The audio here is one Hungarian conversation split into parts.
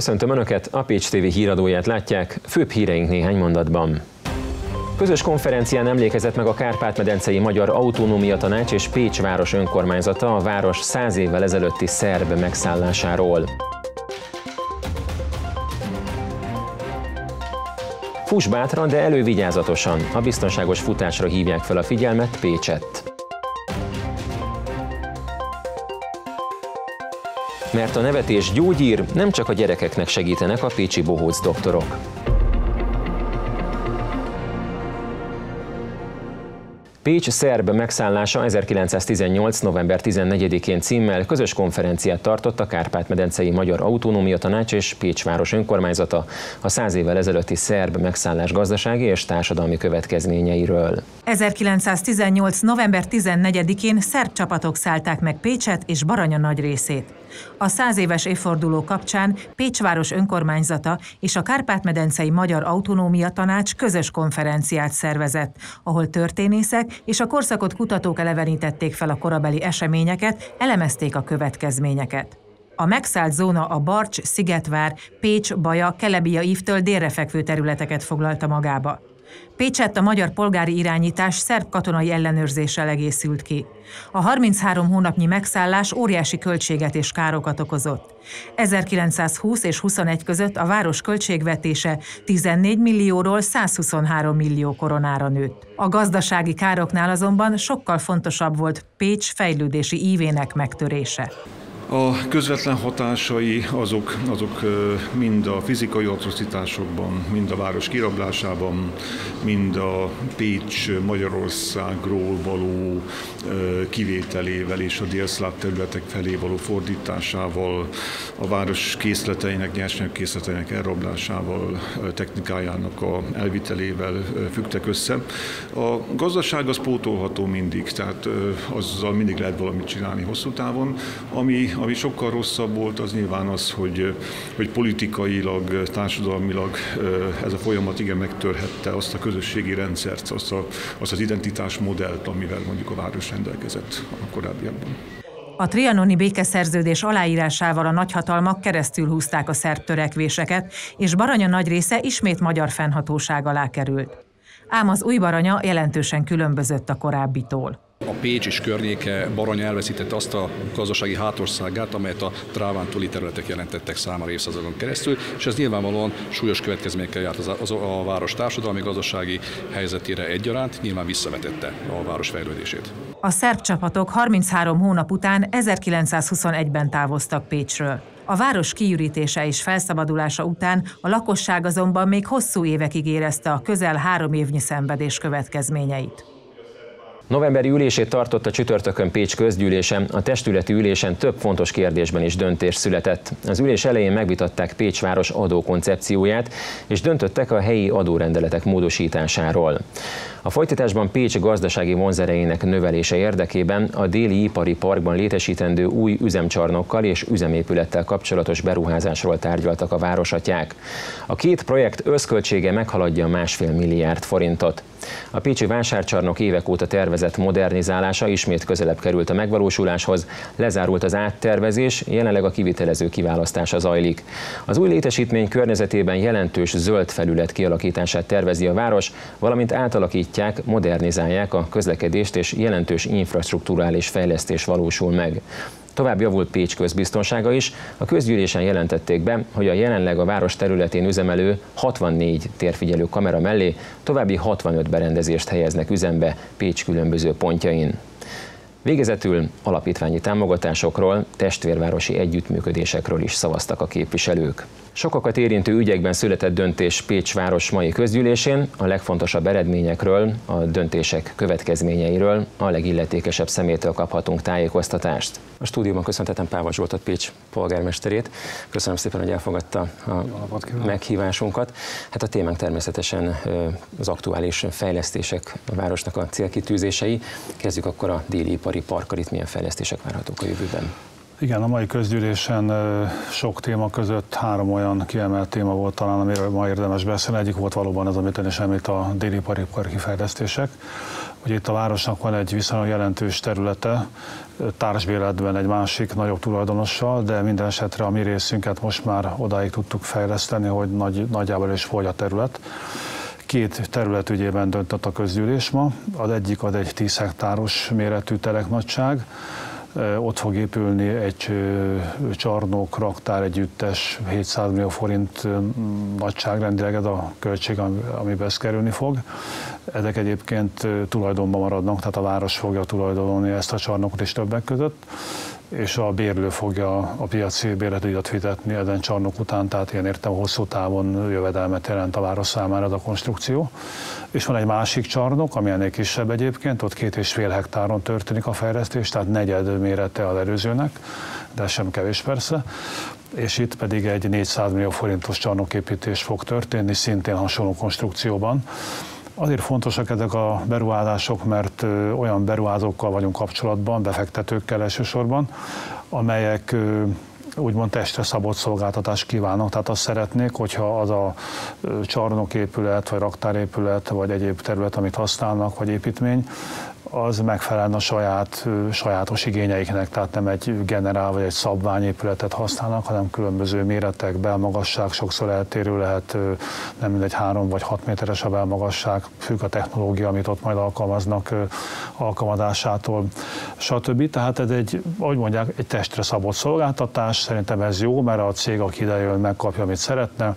Köszöntöm Önöket, a Pécs TV híradóját látják, főbb híreink néhány mondatban. Közös konferencián emlékezett meg a Kárpát-medencei Magyar Autonómia Tanács és Pécs város önkormányzata a város száz évvel ezelőtti szerb megszállásáról. Fuss bátran, de elővigyázatosan. A biztonságos futásra hívják fel a figyelmet Pécset. Mert a nevetés gyógyír, nem csak a gyerekeknek segítenek a pécsi bohóc doktorok. Pécs szerb megszállása 1918. november 14-én címmel közös konferenciát tartott a Kárpát-medencei Magyar Autonómia Tanács és Pécs város önkormányzata a száz évvel ezelőtti szerb megszállás gazdasági és társadalmi következményeiről. 1918. november 14-én szerb csapatok szállták meg Pécset és Baranya nagy részét. A száz éves évforduló kapcsán Pécsváros önkormányzata és a Kárpát-medencei Magyar Autonómia Tanács közös konferenciát szervezett, ahol történészek és a korszakot kutatók elevenítették fel a korabeli eseményeket, elemezték a következményeket. A megszállt zóna a Barcs, Szigetvár, Pécs, Baja, Kelebia ívtől délre fekvő területeket foglalta magába. Pécsett a magyar polgári irányítás szerb katonai ellenőrzéssel egészült ki. A 33 hónapnyi megszállás óriási költséget és károkat okozott. 1920 és 21 között a város költségvetése 14 millióról 123 millió koronára nőtt. A gazdasági károknál azonban sokkal fontosabb volt Pécs fejlődési ívének megtörése. A közvetlen hatásai azok, azok mind a fizikai atrocitásokban, mind a város kirablásában, mind a Pécs Magyarországról való kivételével és a délszláv területek felé való fordításával, a város készleteinek, nyersanyag készleteinek elrablásával, technikájának a elvitelével fügtek össze. A gazdaság az pótolható mindig, tehát azzal mindig lehet valamit csinálni hosszú távon, ami ami sokkal rosszabb volt, az nyilván az, hogy, hogy politikailag, társadalmilag ez a folyamat igen megtörhette azt a közösségi rendszert, azt, a, azt az identitásmodellt, amivel mondjuk a város rendelkezett a korábbiakban. A trianoni békeszerződés aláírásával a nagyhatalmak keresztül húzták a szerb törekvéseket, és Baranya nagy része ismét magyar fennhatóság alá került. Ám az új Baranya jelentősen különbözött a korábbitól. A Pécs és környéke Baranya elveszítette azt a gazdasági hátországát, amelyet a Tráván túli területek jelentettek számára évszázadon keresztül, és ez nyilvánvalóan súlyos következményekkel járt az, az, a város társadalmi gazdasági helyzetére egyaránt, nyilván visszavetette a város fejlődését. A szerb csapatok 33 hónap után 1921-ben távoztak Pécsről. A város kiürítése és felszabadulása után a lakosság azonban még hosszú évekig érezte a közel három évnyi szenvedés következményeit. Novemberi ülését a csütörtökön Pécs közgyűlésen, a testületi ülésen több fontos kérdésben is döntés született. Az ülés elején megvitatták Pécs város adókoncepcióját, és döntöttek a helyi adórendeletek módosításáról. A folytatásban Pécs gazdasági vonzerejének növelése érdekében a déli ipari parkban létesítendő új üzemcsarnokkal és üzemépülettel kapcsolatos beruházásról tárgyaltak a városatják. A két projekt összköltsége meghaladja másfél milliárd forintot. A Pécsi vásárcsarnok évek óta tervezett modernizálása ismét közelebb került a megvalósuláshoz, lezárult az áttervezés, jelenleg a kivitelező kiválasztása zajlik. Az új létesítmény környezetében jelentős zöld felület kialakítását tervezi a város, valamint átalakítják, modernizálják a közlekedést és jelentős infrastruktúrális fejlesztés valósul meg. Tovább javult Pécs közbiztonsága is. A közgyűlésen jelentették be, hogy a jelenleg a város területén üzemelő 64 térfigyelő kamera mellé további 65 berendezést helyeznek üzembe Pécs különböző pontjain. Végezetül alapítványi támogatásokról, testvérvárosi együttműködésekről is szavaztak a képviselők. Sokakat érintő ügyekben született döntés Pécs város mai közgyűlésén, a legfontosabb eredményekről, a döntések következményeiről a legilletékesebb szemétől kaphatunk tájékoztatást. A stúdióban köszöntetem Páva Zsoltot, Pécs polgármesterét. Köszönöm szépen, hogy elfogadta a meghívásunkat. Hát a témánk természetesen az aktuális fejlesztések a városnak a célkitűzései. Kezdjük akkor a déli ipari parkkal, itt milyen fejlesztések várhatók a jövőben. Igen, a mai közgyűlésen sok téma között három olyan kiemelt téma volt talán, amiről ma érdemes beszélni. Egyik volt valóban az, amit ön is említ, a déli parki fejlesztések. hogy itt a városnak van egy viszonylag jelentős területe, társbéletben egy másik nagyobb tulajdonossal, de minden esetre a mi részünket most már odáig tudtuk fejleszteni, hogy nagy, nagyjából is fogy a terület. Két terület ügyében döntött a közgyűlés ma. Az egyik az egy 10 hektáros méretű teleknagyság, ott fog épülni egy csarnok, raktár együttes, 700 millió forint nagyságrendileg ez a költség, amiben ez kerülni fog. Ezek egyébként tulajdonban maradnak, tehát a város fogja tulajdonolni ezt a csarnokot is többek között és a bérlő fogja a piaci bérletügyet fizetni ezen csarnok után, tehát én értem hosszú távon jövedelmet jelent a város számára ez a konstrukció. És van egy másik csarnok, ami ennél kisebb egyébként, ott két és fél hektáron történik a fejlesztés, tehát negyed mérete az előzőnek, de sem kevés persze és itt pedig egy 400 millió forintos csarnoképítés fog történni, szintén hasonló konstrukcióban. Azért fontosak ezek a beruházások, mert olyan beruházókkal vagyunk kapcsolatban, befektetőkkel elsősorban, amelyek úgymond testre szabott szolgáltatást kívánok, tehát azt szeretnék, hogyha az a csarnoképület, vagy raktárépület, vagy egyéb terület, amit használnak, vagy építmény, az megfelelne a saját, sajátos igényeiknek, tehát nem egy generál vagy egy szabványépületet használnak, hanem különböző méretek, belmagasság, sokszor eltérő lehet, nem mindegy három vagy hat méteres a belmagasság, függ a technológia, amit ott majd alkalmaznak alkalmazásától, stb. Tehát ez egy, ahogy mondják, egy testre szabott szolgáltatás, szerintem ez jó, mert a cég, aki idejön, megkapja, amit szeretne,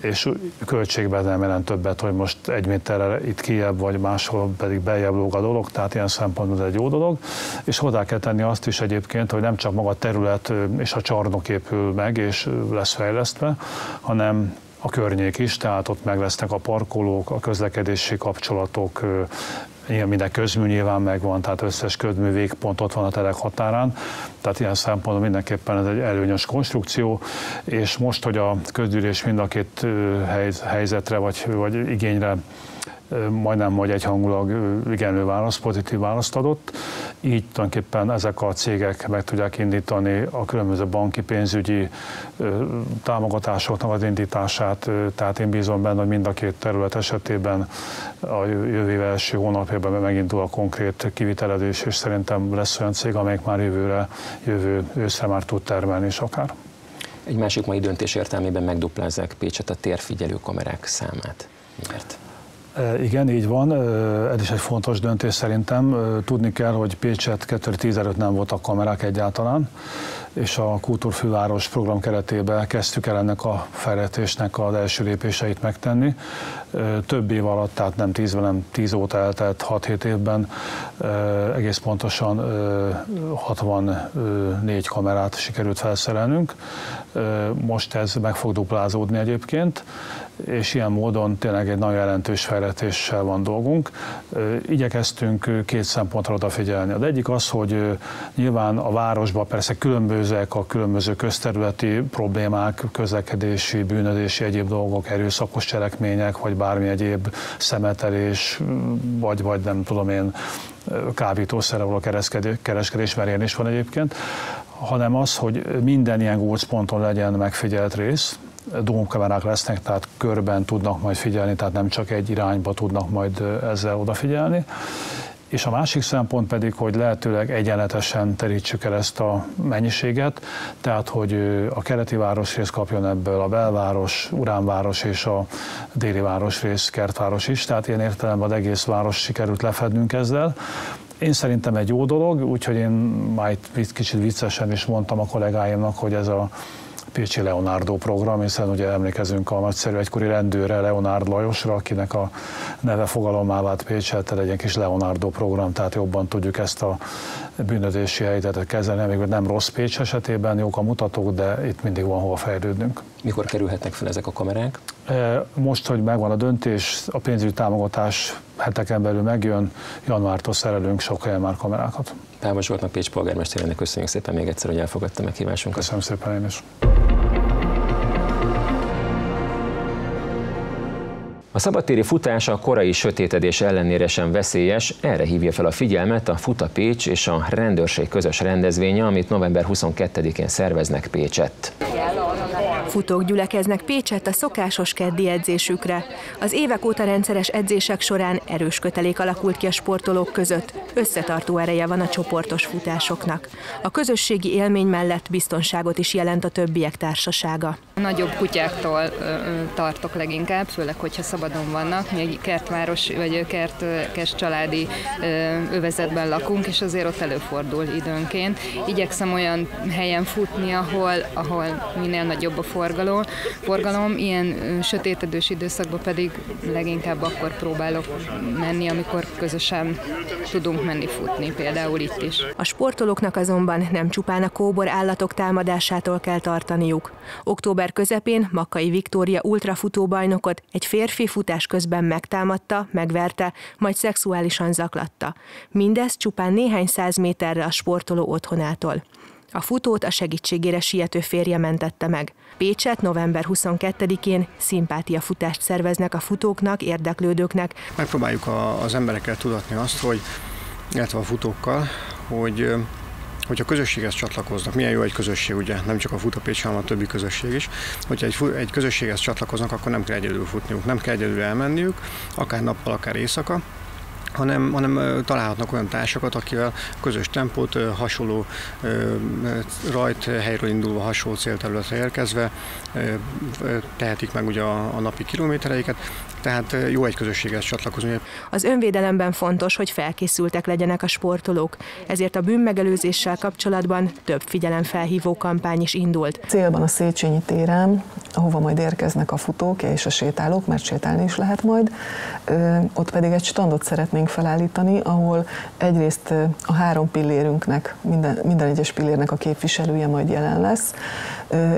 és költségben nem jelent többet, hogy most egy méterre itt kijebb, vagy máshol pedig beljebb lóg a dolog, tehát ilyen szempontból ez egy jó dolog, és hozzá kell tenni azt is egyébként, hogy nem csak maga a terület és a csarnok épül meg és lesz fejlesztve, hanem a környék is, tehát ott meg lesznek a parkolók, a közlekedési kapcsolatok, ilyen minden közmű nyilván megvan, tehát összes közmű végpont ott van a telek határán, tehát ilyen szempontból mindenképpen ez egy előnyös konstrukció, és most, hogy a közgyűlés mind a két helyzetre vagy, vagy igényre majdnem vagy egyhangulag igenlő választ, pozitív választ adott. Így tulajdonképpen ezek a cégek meg tudják indítani a különböző banki pénzügyi támogatásoknak az indítását, tehát én bízom benne, hogy mind a két terület esetében a jövő év első hónapjában megindul a konkrét kivitelezés, és szerintem lesz olyan cég, amelyik már jövőre, jövő őszre már tud termelni is akár. Egy másik mai döntés értelmében megduplázzák Pécset a térfigyelő kamerák számát. Miért? Igen, így van. Ez is egy fontos döntés szerintem. Tudni kell, hogy Pécset 2015 nem voltak kamerák egyáltalán, és a Kultúrfőváros program keretében kezdtük el ennek a fejlesztésnek az első lépéseit megtenni. Több év alatt, tehát nem 10, hanem 10 óta eltelt 6-7 évben egész pontosan 64 kamerát sikerült felszerelnünk. Most ez meg fog duplázódni egyébként és ilyen módon tényleg egy nagyon jelentős fejletéssel van dolgunk. Igyekeztünk két szempontra odafigyelni. Az egyik az, hogy nyilván a városban persze különbözőek a különböző közterületi problémák, közlekedési, bűnözési, egyéb dolgok, erőszakos cselekmények, vagy bármi egyéb szemetelés, vagy, vagy nem tudom én, kábítószerre való kereskedés, mert ilyen is van egyébként, hanem az, hogy minden ilyen gócponton legyen megfigyelt rész, drónkamerák lesznek, tehát körben tudnak majd figyelni, tehát nem csak egy irányba tudnak majd ezzel odafigyelni. És a másik szempont pedig, hogy lehetőleg egyenletesen terítsük el ezt a mennyiséget, tehát hogy a keleti városrész kapjon ebből a belváros, uránváros és a déli városrész, kertváros is, tehát ilyen értelemben az egész város sikerült lefednünk ezzel. Én szerintem egy jó dolog, úgyhogy én már itt kicsit viccesen is mondtam a kollégáimnak, hogy ez a Pécsi Leonardo program, hiszen ugye emlékezünk a nagyszerű egykori rendőre, Leonard Lajosra, akinek a neve fogalommá vált Pécset, egy kis Leonardo program, tehát jobban tudjuk ezt a bűnözési helyzetet kezelni, még nem rossz Pécs esetében jók a mutatók, de itt mindig van hova fejlődnünk. Mikor kerülhetnek fel ezek a kamerák? E, most, hogy megvan a döntés, a pénzügyi támogatás heteken belül megjön, januártól szerelünk sok helyen már kamerákat. Távos Zsoltnak Pécs polgármesterének köszönjük szépen még egyszer, hogy elfogadta meghívásunkat. Köszönöm szépen én is. A szabadtéri futás a korai sötétedés ellenére sem veszélyes, erre hívja fel a figyelmet a Futa Pécs és a rendőrség közös rendezvénye, amit november 22-én szerveznek Pécsett. Futók gyülekeznek Pécsett a szokásos keddi edzésükre. Az évek óta rendszeres edzések során erős kötelék alakult ki a sportolók között. Összetartó ereje van a csoportos futásoknak. A közösségi élmény mellett biztonságot is jelent a többiek társasága. Nagyobb kutyáktól tartok leginkább, főleg, hogyha szabadon vannak. Mi egy kertváros vagy kertkes családi ö, övezetben lakunk, és azért ott előfordul időnként. Igyekszem olyan helyen futni, ahol, ahol minél nagyobb a forgalom. forgalom. Ilyen sötétedős időszakban pedig leginkább akkor próbálok menni, amikor közösen tudunk menni futni, például itt is. A sportolóknak azonban nem csupán a kóbor állatok támadásától kell tartaniuk. Október közepén Makai Viktória ultrafutóbajnokot egy férfi futás közben megtámadta, megverte, majd szexuálisan zaklatta. Mindez csupán néhány száz méterre a sportoló otthonától. A futót a segítségére siető férje mentette meg. Pécset november 22-én szimpátia futást szerveznek a futóknak, érdeklődőknek. Megpróbáljuk a, az emberekkel tudatni azt, hogy, illetve a futókkal, hogy hogyha közösséghez csatlakoznak, milyen jó egy közösség, ugye, nem csak a Futapécs, hanem a többi közösség is, hogyha egy, egy közösséghez csatlakoznak, akkor nem kell egyedül futniuk, nem kell egyedül elmenniük, akár nappal, akár éjszaka, hanem, hanem találhatnak olyan társakat, akivel közös tempót, hasonló rajt helyről indulva, hasonló célterületre érkezve tehetik meg ugye a, a napi kilométereiket, tehát jó egy közösséghez csatlakozni. Az önvédelemben fontos, hogy felkészültek legyenek a sportolók, ezért a bűnmegelőzéssel kapcsolatban több figyelemfelhívó kampány is indult. Célban a Széchenyi téren, ahova majd érkeznek a futók és a sétálók, mert sétálni is lehet majd, ott pedig egy standot szeretnénk felállítani, ahol egyrészt a három pillérünknek, minden, minden egyes pillérnek a képviselője majd jelen lesz,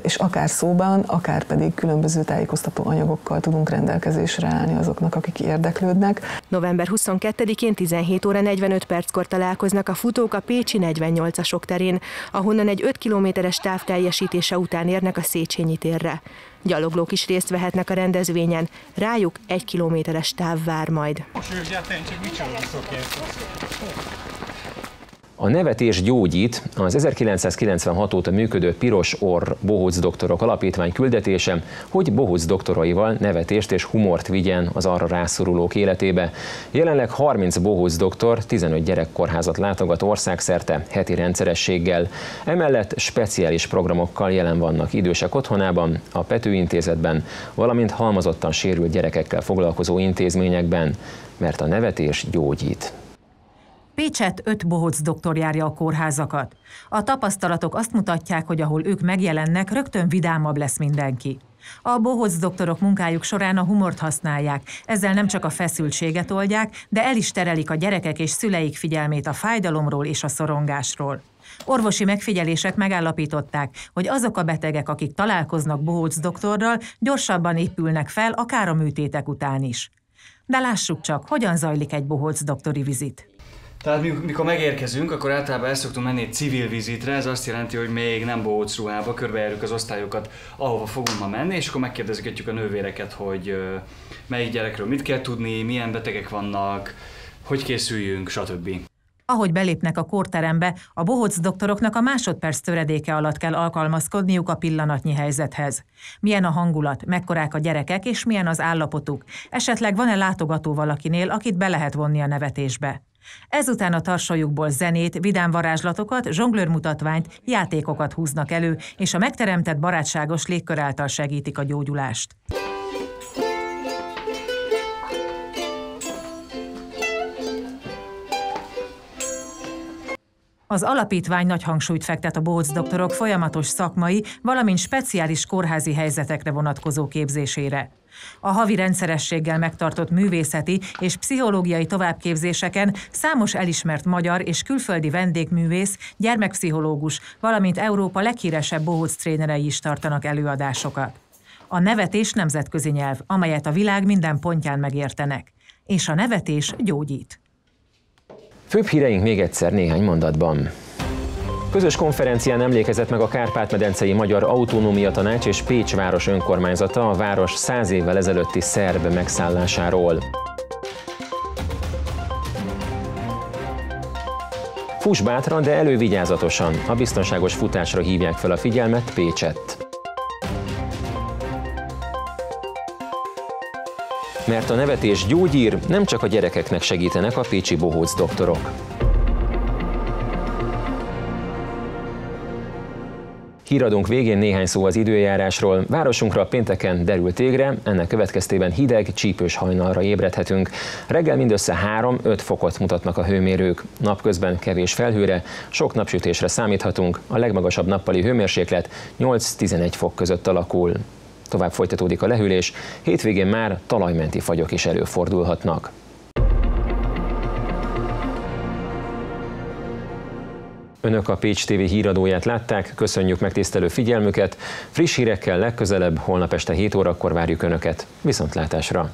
és akár szóban, akár pedig különböző tájékoztató anyagokkal tudunk rendelkezésre állni azoknak, akik érdeklődnek. November 22-én 17 óra 45 perckor találkoznak a futók a Pécsi 48-asok terén, ahonnan egy 5 kilométeres táv teljesítése után érnek a Széchenyi térre. Gyaloglók is részt vehetnek a rendezvényen, rájuk egy kilométeres táv vár majd. A nevetés gyógyít az 1996 óta működő Piros Orr Bohóc Doktorok Alapítvány küldetése, hogy Bohóc doktoraival nevetést és humort vigyen az arra rászorulók életébe. Jelenleg 30 Bohóc doktor 15 gyerekkorházat látogat országszerte heti rendszerességgel. Emellett speciális programokkal jelen vannak idősek otthonában, a Pető Intézetben, valamint halmazottan sérült gyerekekkel foglalkozó intézményekben, mert a nevetés gyógyít. Pécset öt bohóc doktor járja a kórházakat. A tapasztalatok azt mutatják, hogy ahol ők megjelennek, rögtön vidámabb lesz mindenki. A bohóc doktorok munkájuk során a humort használják, ezzel nem csak a feszültséget oldják, de el is terelik a gyerekek és szüleik figyelmét a fájdalomról és a szorongásról. Orvosi megfigyelések megállapították, hogy azok a betegek, akik találkoznak bohóc doktorral, gyorsabban épülnek fel, akár a műtétek után is. De lássuk csak, hogyan zajlik egy bohóc doktori vizit. Tehát mikor megérkezünk, akkor általában el szoktunk menni egy civil vizitre, ez azt jelenti, hogy még nem bohóc ruhába, körbejárjuk az osztályokat, ahova fogunk ma menni, és akkor megkérdezgetjük a nővéreket, hogy melyik gyerekről mit kell tudni, milyen betegek vannak, hogy készüljünk, stb. Ahogy belépnek a kórterembe, a bohóc doktoroknak a másodperc töredéke alatt kell alkalmazkodniuk a pillanatnyi helyzethez. Milyen a hangulat, mekkorák a gyerekek, és milyen az állapotuk. Esetleg van-e látogató valakinél, akit be lehet vonni a nevetésbe. Ezután a tarsajukból zenét, vidám varázslatokat, zsonglőrmutatványt, játékokat húznak elő, és a megteremtett barátságos légkör által segítik a gyógyulást. Az alapítvány nagy hangsúlyt fektet a bohóc doktorok folyamatos szakmai, valamint speciális kórházi helyzetekre vonatkozó képzésére. A havi rendszerességgel megtartott művészeti és pszichológiai továbbképzéseken számos elismert magyar és külföldi vendégművész, gyermekpszichológus, valamint Európa leghíresebb bohóc trénerei is tartanak előadásokat. A nevetés nemzetközi nyelv, amelyet a világ minden pontján megértenek. És a nevetés gyógyít. Főbb híreink még egyszer néhány mondatban. Közös konferencián emlékezett meg a Kárpát-medencei Magyar Autonómia Tanács és Pécs város önkormányzata a város száz évvel ezelőtti szerb megszállásáról. Fuss bátran, de elővigyázatosan. A biztonságos futásra hívják fel a figyelmet Pécsett. Mert a nevetés gyógyír, nem csak a gyerekeknek segítenek a pécsi bohóc doktorok. Híradunk végén néhány szó az időjárásról. Városunkra pénteken derült égre, ennek következtében hideg, csípős hajnalra ébredhetünk. Reggel mindössze 3-5 fokot mutatnak a hőmérők. Napközben kevés felhőre, sok napsütésre számíthatunk, a legmagasabb nappali hőmérséklet 8-11 fok között alakul. Tovább folytatódik a lehűlés, hétvégén már talajmenti fagyok is előfordulhatnak. Önök a Pécs TV híradóját látták, köszönjük megtisztelő figyelmüket. Friss hírekkel legközelebb, holnap este 7 órakor várjuk Önöket. Viszontlátásra!